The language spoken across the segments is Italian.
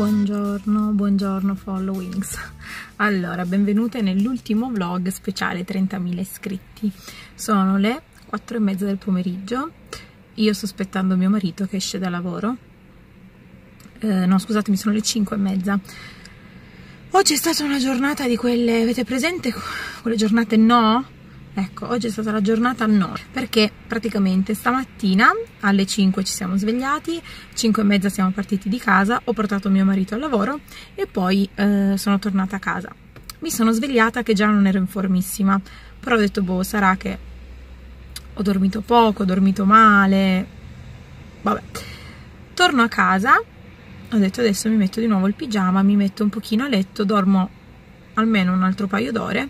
Buongiorno, buongiorno followings. Allora, benvenute nell'ultimo vlog speciale 30.000 iscritti. Sono le 4 e mezza del pomeriggio. Io sto aspettando mio marito che esce da lavoro. Eh, no, scusatemi, sono le 5 e mezza. Oggi è stata una giornata di quelle, avete presente quelle giornate no? Ecco, oggi è stata la giornata no, perché praticamente stamattina alle 5 ci siamo svegliati, 5 e mezza siamo partiti di casa, ho portato mio marito al lavoro e poi eh, sono tornata a casa. Mi sono svegliata che già non ero in formissima, però ho detto, boh, sarà che ho dormito poco, ho dormito male, vabbè. Torno a casa, ho detto adesso mi metto di nuovo il pigiama, mi metto un pochino a letto, dormo almeno un altro paio d'ore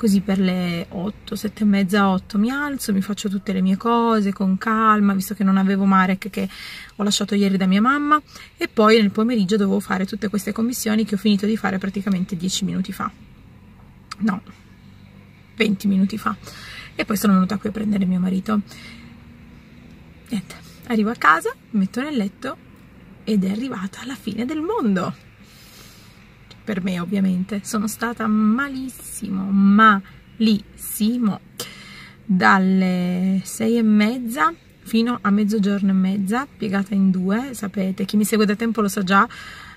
così per le 8, 7 e mezza, 8 mi alzo, mi faccio tutte le mie cose con calma, visto che non avevo Marek che ho lasciato ieri da mia mamma e poi nel pomeriggio dovevo fare tutte queste commissioni che ho finito di fare praticamente 10 minuti fa. No, 20 minuti fa. E poi sono venuta qui a prendere mio marito. Niente, arrivo a casa, mi metto nel letto ed è arrivata la fine del mondo per me ovviamente, sono stata malissimo, malissimo, dalle sei e mezza fino a mezzogiorno e mezza, piegata in due, sapete, chi mi segue da tempo lo sa già,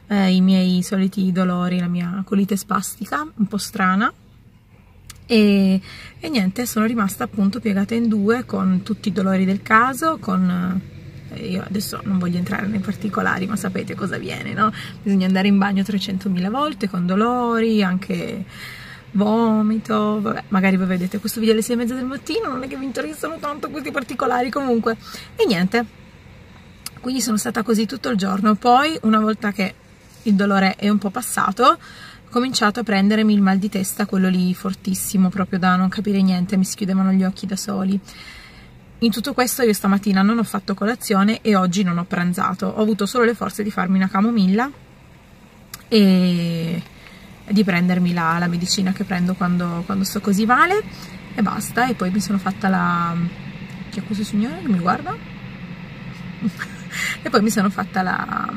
eh, i miei soliti dolori, la mia colite spastica, un po' strana, e, e niente, sono rimasta appunto piegata in due con tutti i dolori del caso, con io adesso non voglio entrare nei particolari, ma sapete cosa viene, no? Bisogna andare in bagno 300.000 volte con dolori, anche vomito, vabbè, magari voi vedete questo video alle 6 e mezza del mattino, non è che vi interessano tanto questi particolari comunque. E niente, quindi sono stata così tutto il giorno. Poi, una volta che il dolore è un po' passato, cominciato a prendermi il mal di testa, quello lì fortissimo, proprio da non capire niente, mi si chiudevano gli occhi da soli. In tutto questo io stamattina non ho fatto colazione e oggi non ho pranzato, ho avuto solo le forze di farmi una camomilla e di prendermi la, la medicina che prendo quando, quando, sto così male. E basta. E poi mi sono fatta la... chi è questo signore che mi guarda? e poi mi sono fatta la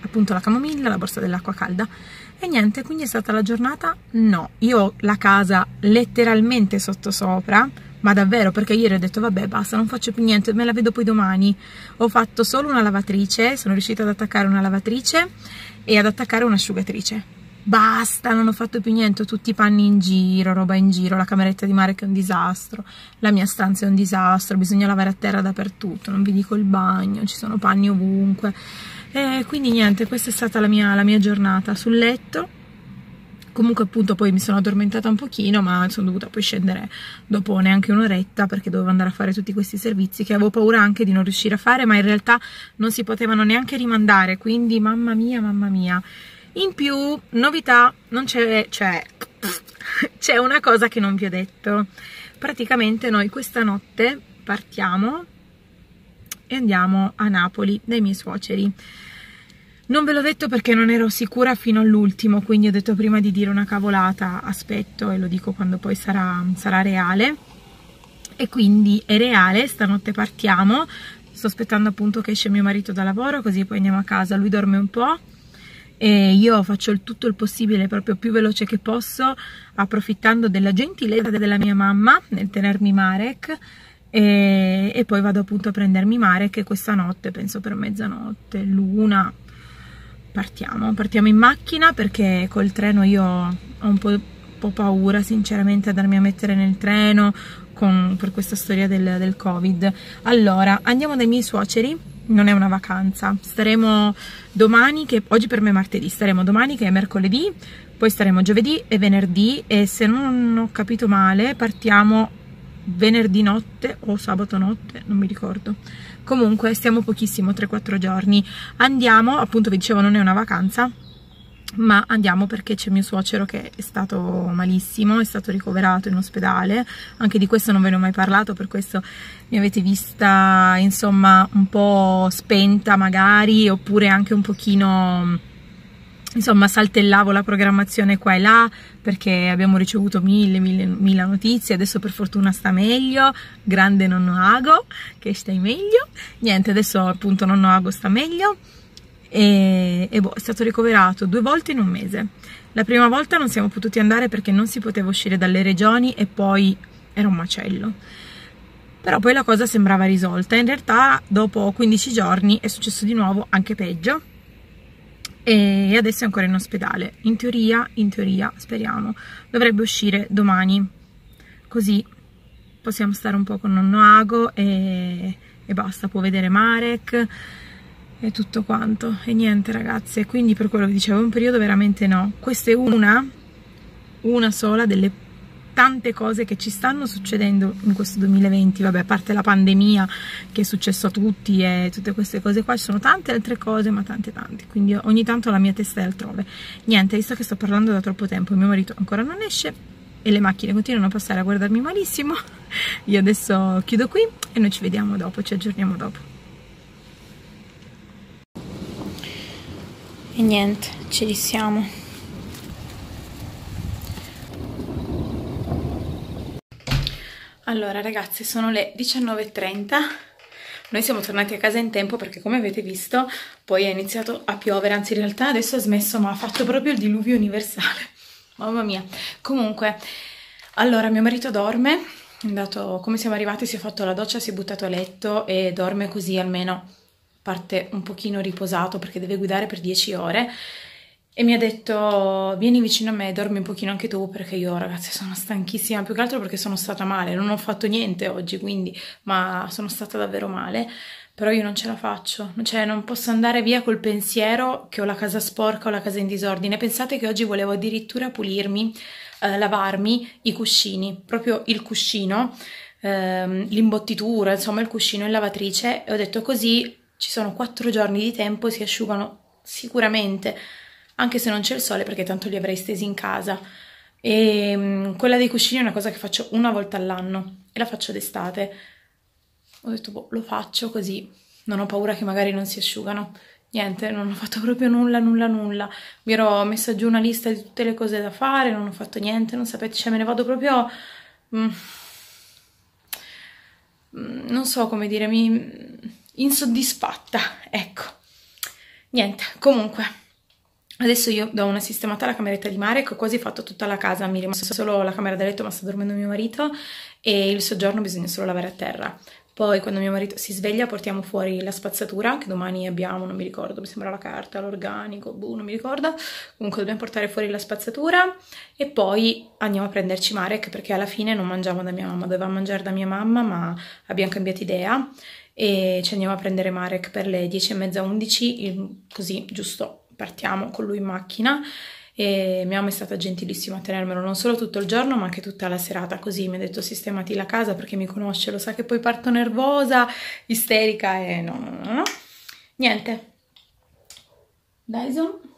appunto la camomilla, la borsa dell'acqua calda. E niente, quindi è stata la giornata? No, io ho la casa letteralmente sottosopra ma davvero? Perché ieri ho detto vabbè basta non faccio più niente me la vedo poi domani. Ho fatto solo una lavatrice sono riuscita ad attaccare una lavatrice e ad attaccare un'asciugatrice. Basta non ho fatto più niente tutti i panni in giro roba in giro la cameretta di mare che è un disastro la mia stanza è un disastro bisogna lavare a terra dappertutto non vi dico il bagno ci sono panni ovunque. E quindi niente questa è stata la mia, la mia giornata. Sul letto comunque appunto poi mi sono addormentata un pochino ma sono dovuta poi scendere dopo neanche un'oretta perché dovevo andare a fare tutti questi servizi che avevo paura anche di non riuscire a fare ma in realtà non si potevano neanche rimandare. Quindi mamma mia mamma mia. In più novità non c'è cioè c'è una cosa che non vi ho detto. Praticamente noi questa notte partiamo e andiamo a Napoli dai miei suoceri non ve l'ho detto perché non ero sicura fino all'ultimo, quindi ho detto prima di dire una cavolata, aspetto e lo dico quando poi sarà, sarà reale. E quindi è reale, stanotte partiamo, sto aspettando appunto che esce mio marito da lavoro, così poi andiamo a casa, lui dorme un po' e io faccio il tutto il possibile proprio più veloce che posso, approfittando della gentilezza della mia mamma nel tenermi Marek e, e poi vado appunto a prendermi Marek questa notte, penso per mezzanotte, l'una, partiamo, partiamo in macchina perché col treno io ho un po', po paura sinceramente a darmi a mettere nel treno con, per questa storia del, del covid. Allora andiamo dai miei suoceri non è una vacanza. Staremo domani che oggi per me è martedì staremo domani che è mercoledì poi staremo giovedì e venerdì e se non ho capito male partiamo venerdì notte o sabato notte non mi ricordo comunque stiamo pochissimo 3-4 giorni. Andiamo appunto vi dicevo non è una vacanza ma andiamo perché c'è mio suocero che è stato malissimo, è stato ricoverato in ospedale, anche di questo non ve ne ho mai parlato, per questo mi avete vista insomma un po' spenta magari, oppure anche un pochino insomma saltellavo la programmazione qua e là perché abbiamo ricevuto mille, mille, mille notizie, adesso per fortuna sta meglio, grande nonno Ago che stai meglio, niente adesso appunto nonno Ago sta meglio e, e boh, è stato ricoverato due volte in un mese. La prima volta non siamo potuti andare perché non si poteva uscire dalle regioni e poi era un macello. Però poi la cosa sembrava risolta. In realtà dopo 15 giorni è successo di nuovo anche peggio e adesso è ancora in ospedale. In teoria, in teoria, speriamo, dovrebbe uscire domani. Così possiamo stare un po' con nonno Ago e, e basta, può vedere Marek e tutto quanto. E niente ragazze. Quindi per quello che dicevo un periodo veramente no. Questa è una una sola delle tante cose che ci stanno succedendo in questo 2020 vabbè a parte la pandemia che è successo a tutti e tutte queste cose qua ci sono tante altre cose ma tante tante. Quindi ogni tanto la mia testa è altrove. Niente visto che sto parlando da troppo tempo mio marito ancora non esce e le macchine continuano a passare a guardarmi malissimo io adesso chiudo qui e noi ci vediamo dopo ci aggiorniamo dopo. E niente, ci risiamo. Allora ragazzi, sono le 19.30. Noi siamo tornati a casa in tempo perché come avete visto poi è iniziato a piovere, anzi in realtà adesso ha smesso ma ha fatto proprio il diluvio universale. Mamma mia. Comunque, allora mio marito dorme, è andato, come siamo arrivati si è fatto la doccia, si è buttato a letto e dorme così almeno parte un pochino riposato perché deve guidare per 10 ore e mi ha detto vieni vicino a me dormi un pochino anche tu perché io ragazzi sono stanchissima più che altro perché sono stata male non ho fatto niente oggi quindi ma sono stata davvero male però io non ce la faccio cioè non posso andare via col pensiero che ho la casa sporca o la casa in disordine. Pensate che oggi volevo addirittura pulirmi eh, lavarmi i cuscini proprio il cuscino ehm, l'imbottitura insomma il cuscino in lavatrice e ho detto così ci sono quattro giorni di tempo, si asciugano sicuramente, anche se non c'è il sole perché tanto li avrei stesi in casa. E um, quella dei cuscini è una cosa che faccio una volta all'anno e la faccio d'estate. Ho detto, boh, lo faccio così, non ho paura che magari non si asciugano. Niente, non ho fatto proprio nulla, nulla, nulla. Mi ero messa giù una lista di tutte le cose da fare, non ho fatto niente, non sapete, cioè me ne vado proprio... Mm, mm non so come dire, mi insoddisfatta, ecco. Niente, comunque, adesso io do una sistemata alla cameretta di Marek, ho quasi fatto tutta la casa, mi è rimasta solo la camera da letto ma sta dormendo mio marito e il soggiorno bisogna solo lavare a terra. Poi quando mio marito si sveglia portiamo fuori la spazzatura, che domani abbiamo, non mi ricordo, mi sembra la carta, l'organico, boh, non mi ricordo. Comunque dobbiamo portare fuori la spazzatura e poi andiamo a prenderci Marek perché alla fine non mangiamo da mia mamma, dovevamo mangiare da mia mamma ma abbiamo cambiato idea e ci andiamo a prendere Marek per le 10 e mezza 11 così giusto partiamo con lui in macchina. E mia mamma è stata gentilissima a tenermelo non solo tutto il giorno ma anche tutta la serata così mi ha detto sistemati la casa perché mi conosce lo sa che poi parto nervosa isterica e no no no, no. niente. Dyson.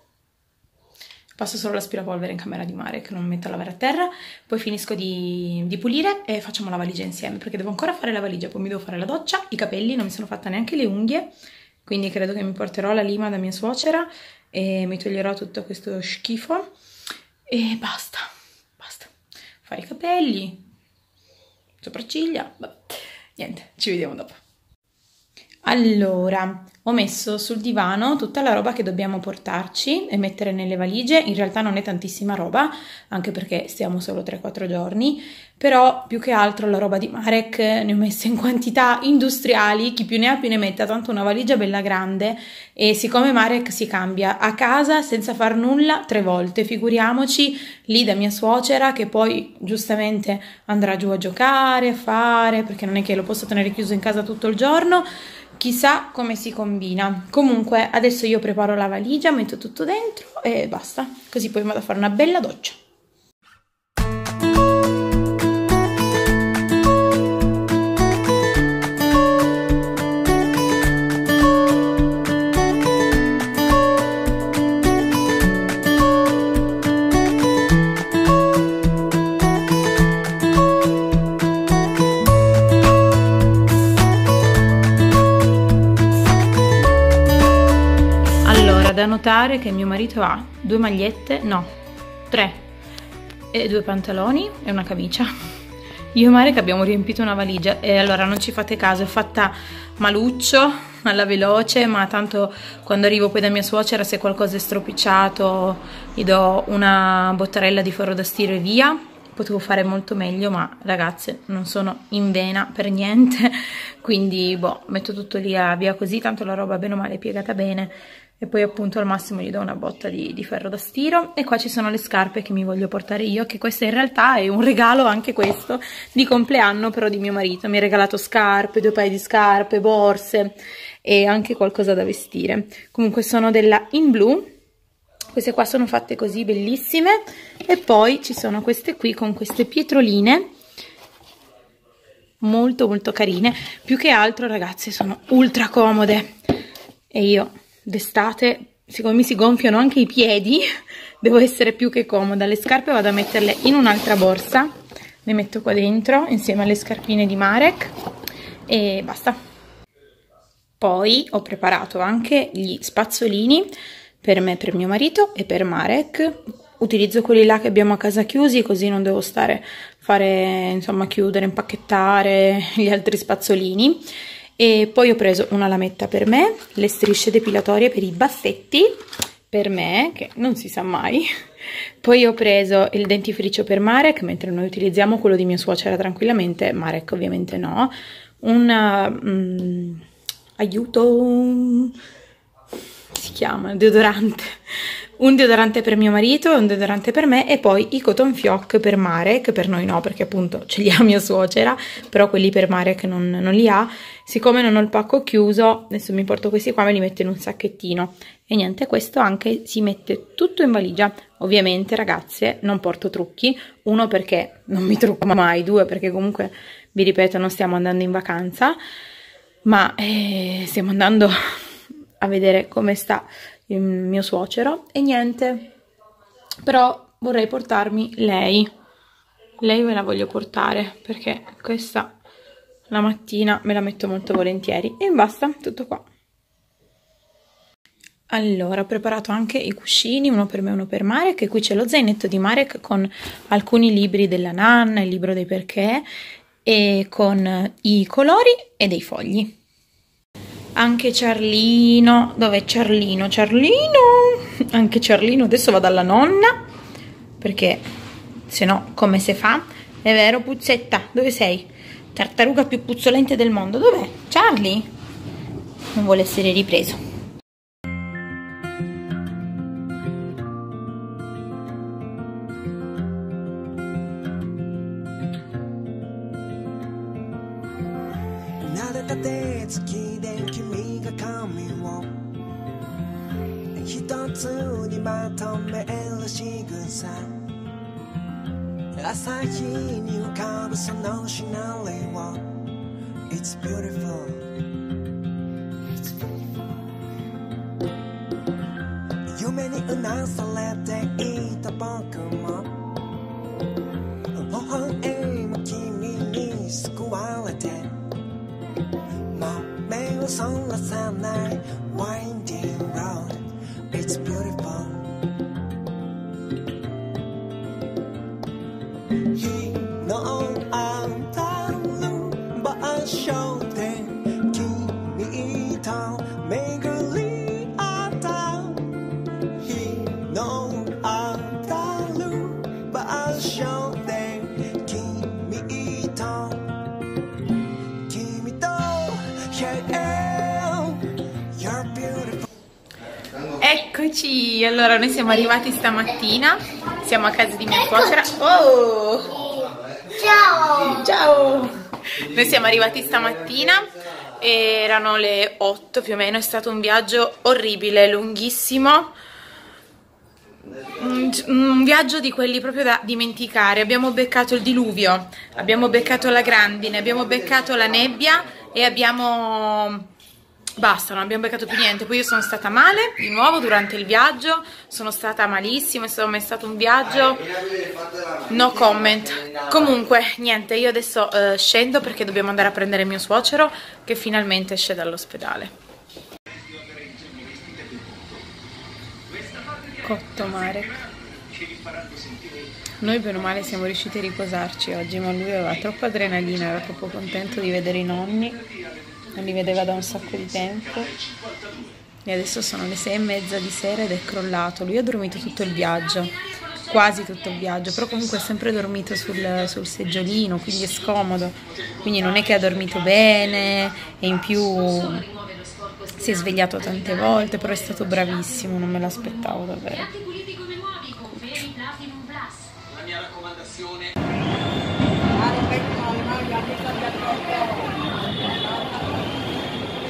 Passo solo l'aspirapolvere in camera di mare che non mi metto a lavare a terra, poi finisco di, di, pulire e facciamo la valigia insieme perché devo ancora fare la valigia, poi mi devo fare la doccia, i capelli, non mi sono fatta neanche le unghie, quindi credo che mi porterò la lima da mia suocera e mi toglierò tutto questo schifo e basta, basta. Fare i capelli, sopracciglia, vabbè. niente, ci vediamo dopo. Allora, ho messo sul divano tutta la roba che dobbiamo portarci e mettere nelle valigie. In realtà non è tantissima roba, anche perché stiamo solo 3-4 giorni, però più che altro la roba di Marek ne ho messa in quantità industriali, chi più ne ha più ne metta, tanto una valigia bella grande. E siccome Marek si cambia a casa senza far nulla tre volte, figuriamoci lì da mia suocera che poi giustamente andrà giù a giocare, a fare, perché non è che lo posso tenere chiuso in casa tutto il giorno chissà come si combina. Comunque adesso io preparo la valigia, metto tutto dentro e basta, così poi vado a fare una bella doccia. Notare che mio marito ha due magliette, no, tre, e due pantaloni e una camicia. Io e Marek abbiamo riempito una valigia e allora non ci fate caso, è fatta maluccio, alla veloce, ma tanto quando arrivo poi da mia suocera se qualcosa è stropicciato gli do una bottarella di ferro da stiro e via. Potevo fare molto meglio, ma ragazze non sono in vena per niente, quindi boh, metto tutto lì a via così, tanto la roba bene o male è piegata bene e poi appunto al massimo gli do una botta di, di, ferro da stiro. E qua ci sono le scarpe che mi voglio portare io che questo in realtà è un regalo anche questo di compleanno però di mio marito. Mi ha regalato scarpe, due paio di scarpe, borse e anche qualcosa da vestire. Comunque sono della In Blue. Queste qua sono fatte così bellissime. E poi ci sono queste qui con queste pietroline molto molto carine. Più che altro ragazzi sono ultra comode. E io d'estate, siccome mi si gonfiano anche i piedi, devo essere più che comoda. Le scarpe vado a metterle in un'altra borsa, le metto qua dentro insieme alle scarpine di Marek e basta. Poi ho preparato anche gli spazzolini per me, per mio marito e per Marek. Utilizzo quelli là che abbiamo a casa chiusi così non devo stare a fare, insomma, chiudere, impacchettare gli altri spazzolini e poi ho preso una lametta per me, le strisce depilatorie per i baffetti per me, che non si sa mai. Poi ho preso il dentifricio per Marek, mentre noi utilizziamo quello di mia suocera tranquillamente, Marek ovviamente no. Un um, aiuto, si chiama, deodorante un deodorante per mio marito e un deodorante per me e poi i cotton fioc per Marek, per noi no perché appunto ce li ha mia suocera, però quelli per Marek non, non li ha. Siccome non ho il pacco chiuso, adesso mi porto questi qua, me li metto in un sacchettino. E niente, questo anche si mette tutto in valigia. Ovviamente ragazze non porto trucchi, uno perché non mi trucco mai, due perché comunque, vi ripeto, non stiamo andando in vacanza, ma eh, stiamo andando a vedere come sta mio suocero e niente. Però vorrei portarmi lei. Lei me la voglio portare perché questa la mattina me la metto molto volentieri. E basta, tutto qua. Allora, ho preparato anche i cuscini, uno per me e uno per Marek, e qui c'è lo zainetto di Marek con alcuni libri della nanna, il libro dei perché, e con i colori e dei fogli anche Ciarlino, dov'è Ciarlino? Ciarlino, anche Ciarlino, adesso va dalla nonna, perché se no come si fa? È vero Puzzetta, dove sei? Tartaruga più puzzolente del mondo, dov'è? Charlie? Non vuole essere ripreso. 一つにまとめる仕さ朝日に浮かぶそのシナリオ It's beautiful. 夢にうなされていた僕も。微笑む君に救われて。ま目をそらさない Winding Road. Eccoci, allora noi siamo arrivati stamattina, siamo a casa di mia suocera. Oh! Ciao! Ciao! Noi siamo arrivati stamattina, erano le 8 più o meno, è stato un viaggio orribile, lunghissimo, un viaggio di quelli proprio da dimenticare, abbiamo beccato il diluvio, abbiamo beccato la grandine, abbiamo beccato la nebbia e abbiamo basta, non abbiamo beccato più niente. Poi io sono stata male di nuovo durante il viaggio, sono stata malissimo, è stato, è stato un viaggio no comment. Comunque, niente, io adesso uh, scendo perché dobbiamo andare a prendere mio suocero che finalmente esce dall'ospedale. Cotto mare. Noi bene o male siamo riusciti a riposarci oggi, ma lui aveva troppa adrenalina, era troppo contento di vedere i nonni non li vedeva da un sacco di tempo e adesso sono le sei e mezza di sera ed è crollato. Lui ha dormito tutto il viaggio, quasi tutto il viaggio, però comunque ha sempre dormito sul, sul seggiolino, quindi è scomodo. Quindi non è che ha dormito bene e in più si è svegliato tante volte, però è stato bravissimo, non me l'aspettavo davvero. La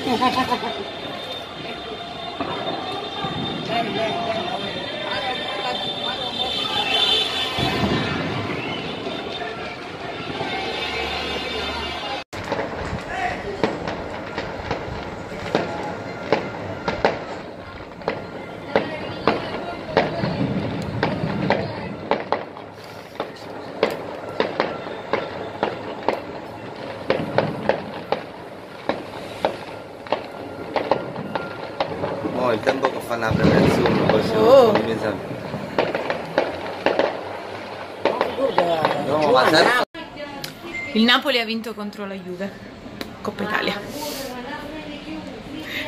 Ha ha ha! Tempo che fanno la premiazione, poi si Oh. No, ma Il Napoli ha vinto contro la Juve, Coppa Italia.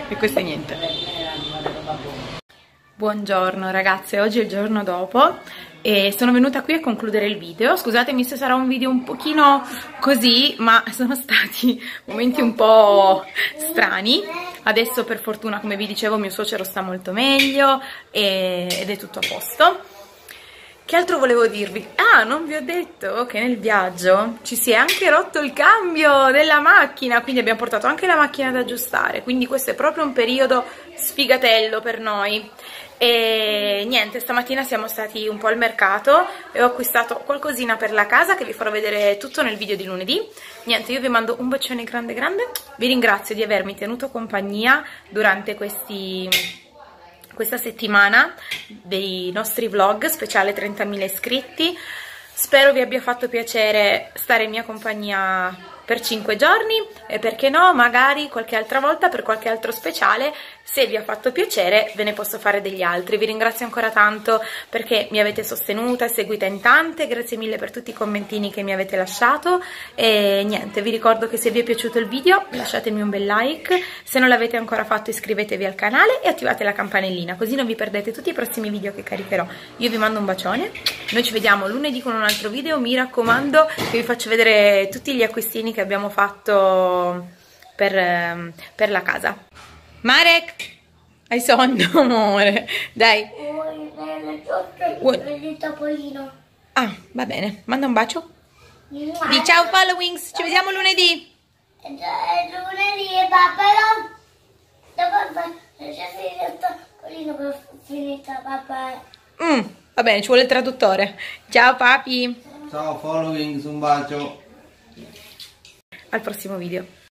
E questo è niente. Buongiorno ragazze, oggi è il giorno dopo e sono venuta qui a concludere il video. Scusatemi se sarà un video un pochino così, ma sono stati momenti un po' strani. Adesso per fortuna, come vi dicevo, mio suocero sta molto meglio e- ed è tutto a posto. Che altro volevo dirvi? Ah, non vi ho detto che nel viaggio ci si è anche rotto il cambio della macchina, quindi abbiamo portato anche la macchina da aggiustare, quindi questo è proprio un periodo sfigatello per noi. E niente, stamattina siamo stati un po' al mercato e ho acquistato qualcosina per la casa che vi farò vedere tutto nel video di lunedì. Niente, io vi mando un bacione grande grande, vi ringrazio di avermi tenuto compagnia durante questi questa settimana dei nostri vlog speciale 30.000 iscritti. Spero vi abbia fatto piacere stare in mia compagnia per 5 giorni e perché no magari qualche altra volta per qualche altro speciale se vi ha fatto piacere ve ne posso fare degli altri. Vi ringrazio ancora tanto perché mi avete sostenuta e seguita in tante. Grazie mille per tutti i commentini che mi avete lasciato. E niente vi ricordo che se vi è piaciuto il video lasciatemi un bel like. Se non l'avete ancora fatto iscrivetevi al canale e attivate la campanellina così non vi perdete tutti i prossimi video che caricherò. Io vi mando un bacione. Noi ci vediamo lunedì con un altro video. Mi raccomando che vi faccio vedere tutti gli acquistini che abbiamo fatto per, ehm, per la casa Marek? Hai sonno amore. Dai. Vuoi il topolino? ah va bene. Manda un bacio. Di ciao followings. Ci vediamo lunedì. Lunedì papà Dopo c'è finito il topolino finita papà Mm, va bene ci vuole il traduttore. Ciao papi. Ciao following, un bacio. al prossimo video